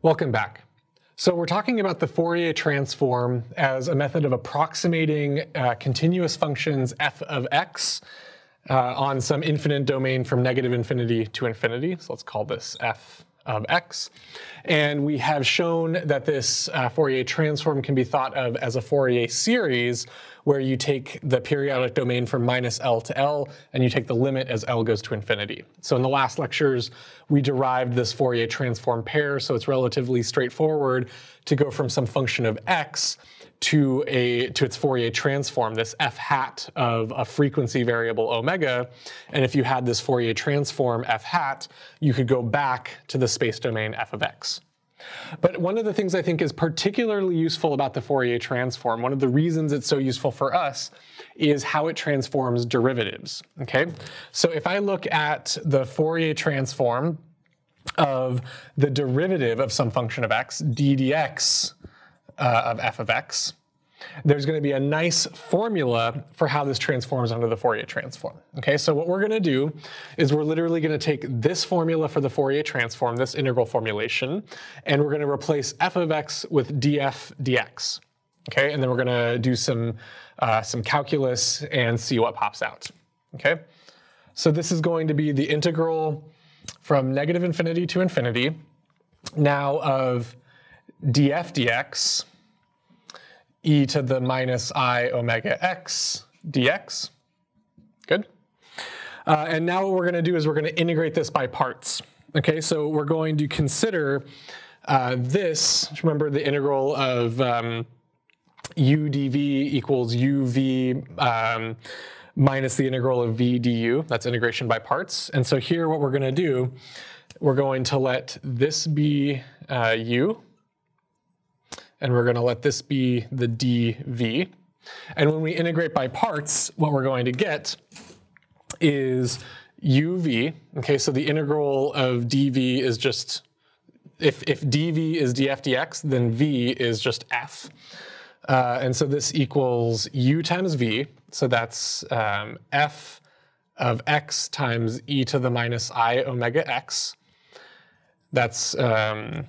Welcome back. So we're talking about the Fourier transform as a method of approximating uh, continuous functions f of x uh, on some infinite domain from negative infinity to infinity. So let's call this f of x. And we have shown that this uh, Fourier transform can be thought of as a Fourier series where you take the periodic domain from minus L to L and you take the limit as L goes to infinity. So in the last lectures, we derived this Fourier transform pair, so it's relatively straightforward to go from some function of x to a to its Fourier transform, this f hat of a frequency variable omega. And if you had this Fourier transform f hat, you could go back to the space domain f of x. But one of the things I think is particularly useful about the Fourier transform, one of the reasons it's so useful for us, is how it transforms derivatives. Okay, so if I look at the Fourier transform of the derivative of some function of x, d dx uh, of f of x, there's going to be a nice formula for how this transforms under the Fourier transform. Okay, so what we're going to do is we're literally going to take this formula for the Fourier transform, this integral formulation, and we're going to replace f of x with df dx. Okay, and then we're going to do some, uh, some calculus and see what pops out. Okay, so this is going to be the integral from negative infinity to infinity now of df dx e to the minus i omega x dx. Good. Uh, and now what we're going to do is we're going to integrate this by parts. Okay, so we're going to consider uh, this. Remember the integral of um, u dv equals uv um, minus the integral of v du. That's integration by parts. And so here what we're going to do, we're going to let this be uh, u, and we're going to let this be the dv. And when we integrate by parts, what we're going to get is uv. Okay, so the integral of dv is just, if, if dv is df dx, then v is just f. Uh, and so this equals u times v, so that's um, f of x times e to the minus i omega x. That's um,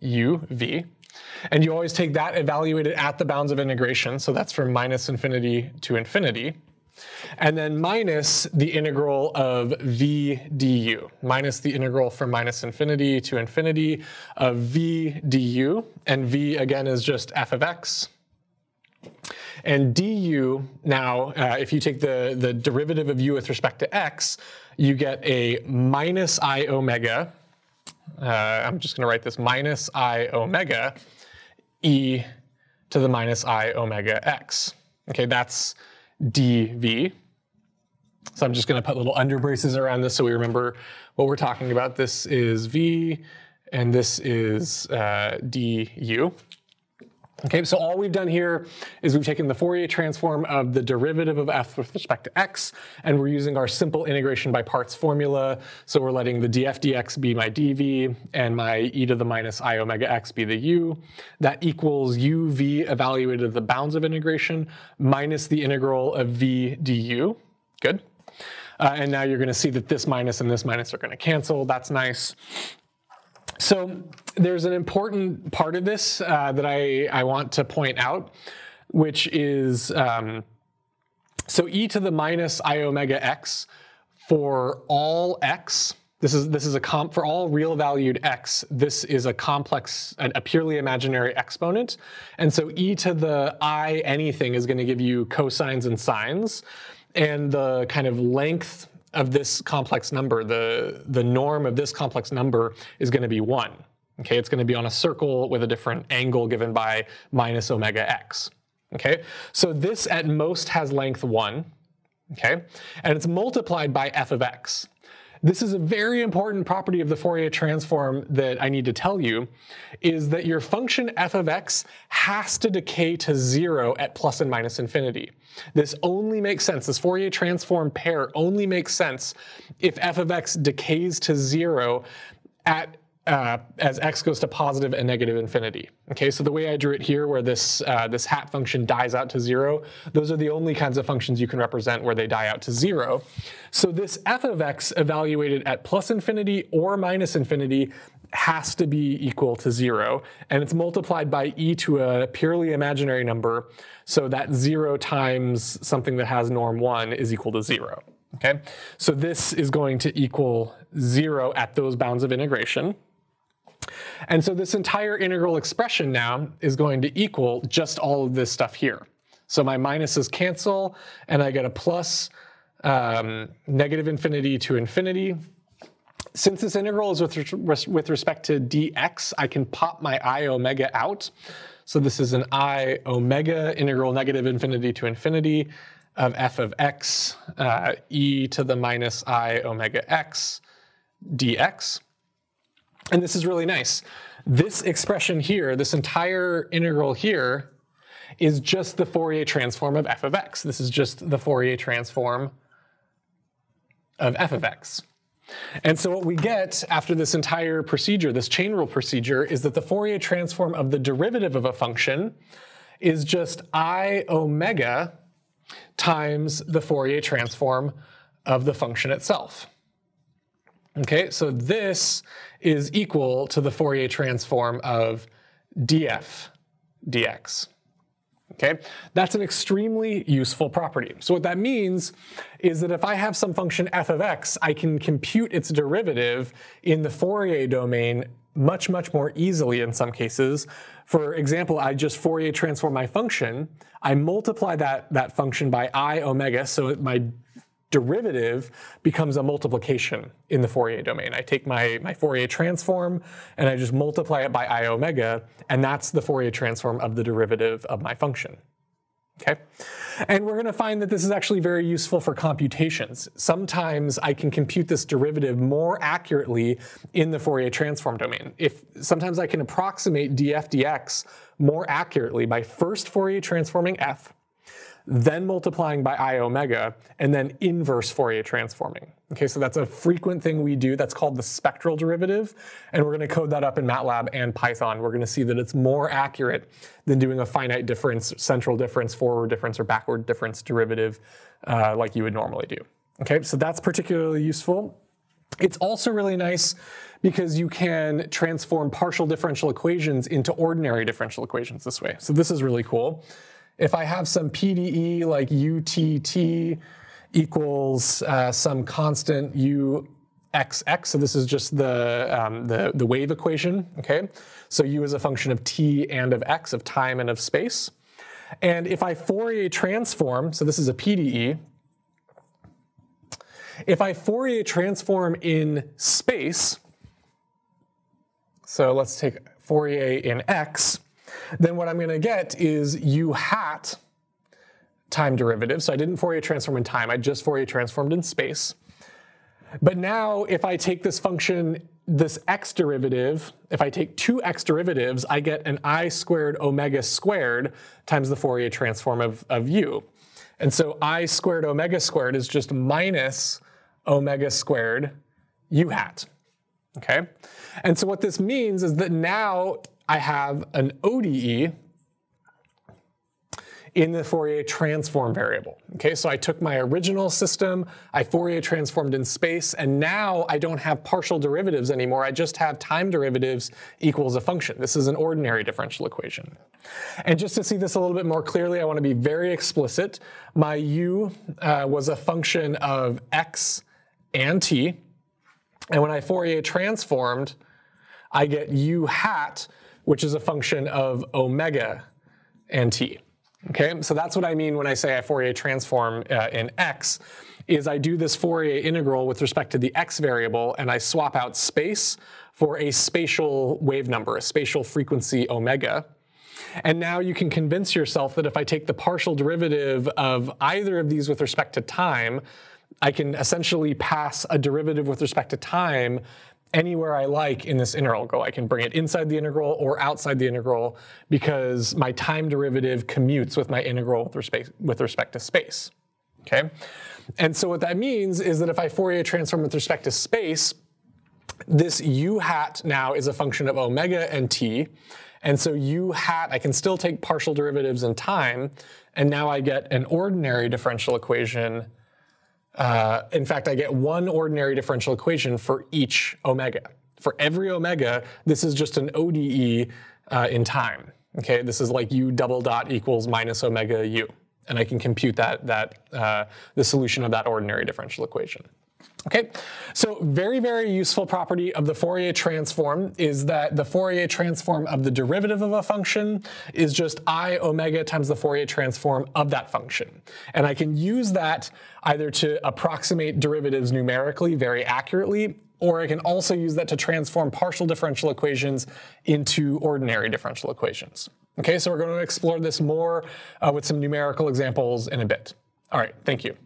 u, v. And you always take that evaluated at the bounds of integration, so that's from minus infinity to infinity. And then minus the integral of v du, minus the integral from minus infinity to infinity of v du. And v, again, is just f of x. And du, now, uh, if you take the, the derivative of u with respect to x, you get a minus i omega uh, I'm just going to write this minus i omega e to the minus i omega x. Okay, that's dv. So I'm just going to put little under braces around this so we remember what we're talking about. This is v, and this is uh, du. Okay, so all we've done here is we've taken the Fourier transform of the derivative of f with respect to x, and we're using our simple integration by parts formula. So we're letting the df dx be my dv, and my e to the minus i omega x be the u. That equals uv evaluated at the bounds of integration minus the integral of v du. Good. Uh, and now you're going to see that this minus and this minus are going to cancel. That's nice. So there's an important part of this uh, that I, I want to point out, which is um, so e to the minus i omega x for all x. This is this is a comp for all real valued x. This is a complex, a purely imaginary exponent, and so e to the i anything is going to give you cosines and sines, and the kind of length of this complex number, the, the norm of this complex number is going to be 1. Okay, it's going to be on a circle with a different angle given by minus omega x. Okay, so this at most has length 1. Okay, and it's multiplied by f of x. This is a very important property of the Fourier transform that I need to tell you, is that your function f of x has to decay to zero at plus and minus infinity. This only makes sense, this Fourier transform pair only makes sense if f of x decays to zero at uh, as x goes to positive and negative infinity. Okay, so the way I drew it here, where this uh, this hat function dies out to zero, those are the only kinds of functions you can represent where they die out to zero. So this f of x evaluated at plus infinity or minus infinity has to be equal to zero, and it's multiplied by e to a purely imaginary number, so that zero times something that has norm one is equal to zero. Okay, so this is going to equal zero at those bounds of integration. And so this entire integral expression now is going to equal just all of this stuff here. So my minuses cancel, and I get a plus um, negative infinity to infinity. Since this integral is with, with respect to dx, I can pop my i omega out. So this is an i omega integral negative infinity to infinity of f of x uh, e to the minus i omega x dx. And this is really nice. This expression here, this entire integral here, is just the Fourier transform of f of x. This is just the Fourier transform of f of x. And so what we get after this entire procedure, this chain rule procedure, is that the Fourier transform of the derivative of a function is just i omega times the Fourier transform of the function itself. Okay, so this is equal to the Fourier transform of df dx. Okay, that's an extremely useful property. So what that means is that if I have some function f of x, I can compute its derivative in the Fourier domain much, much more easily in some cases. For example, I just Fourier transform my function. I multiply that, that function by i omega, so my derivative becomes a multiplication in the Fourier domain. I take my, my Fourier transform and I just multiply it by i omega, and that's the Fourier transform of the derivative of my function. Okay? And we're going to find that this is actually very useful for computations. Sometimes I can compute this derivative more accurately in the Fourier transform domain. If Sometimes I can approximate df dx more accurately by first Fourier transforming f, then multiplying by i omega, and then inverse Fourier transforming. Okay, so that's a frequent thing we do. That's called the spectral derivative, and we're going to code that up in MATLAB and Python. We're going to see that it's more accurate than doing a finite difference, central difference, forward difference, or backward difference derivative uh, like you would normally do. Okay, so that's particularly useful. It's also really nice because you can transform partial differential equations into ordinary differential equations this way. So this is really cool. If I have some PDE like UTT equals uh, some constant UXX, so this is just the, um, the, the wave equation, okay? So U is a function of t and of x, of time and of space. And if I Fourier transform, so this is a PDE, if I Fourier transform in space, so let's take Fourier in x, then what I'm going to get is u hat time derivative. So I didn't Fourier transform in time, I just Fourier transformed in space. But now if I take this function, this x derivative, if I take two x derivatives, I get an i squared omega squared times the Fourier transform of, of u. And so i squared omega squared is just minus omega squared u hat. Okay? And so what this means is that now I have an ODE in the Fourier transform variable. Okay, so I took my original system, I Fourier transformed in space, and now I don't have partial derivatives anymore. I just have time derivatives equals a function. This is an ordinary differential equation. And just to see this a little bit more clearly, I want to be very explicit. My u uh, was a function of x and t. And when I Fourier transformed, I get u hat which is a function of omega and t. Okay, so that's what I mean when I say I Fourier transform uh, in x, is I do this Fourier integral with respect to the x variable and I swap out space for a spatial wave number, a spatial frequency omega. And now you can convince yourself that if I take the partial derivative of either of these with respect to time, I can essentially pass a derivative with respect to time anywhere I like in this integral. I can bring it inside the integral or outside the integral because my time derivative commutes with my integral with respect, with respect to space. Okay? And so what that means is that if I Fourier transform with respect to space, this u hat now is a function of omega and t. And so u hat, I can still take partial derivatives in time, and now I get an ordinary differential equation. Uh, in fact, I get one ordinary differential equation for each omega. For every omega, this is just an ODE uh, in time. Okay, this is like u double dot equals minus omega u, and I can compute that that uh, the solution of that ordinary differential equation. Okay, so very, very useful property of the Fourier transform is that the Fourier transform of the derivative of a function is just i omega times the Fourier transform of that function. And I can use that either to approximate derivatives numerically very accurately, or I can also use that to transform partial differential equations into ordinary differential equations. Okay, so we're going to explore this more uh, with some numerical examples in a bit. All right, thank you.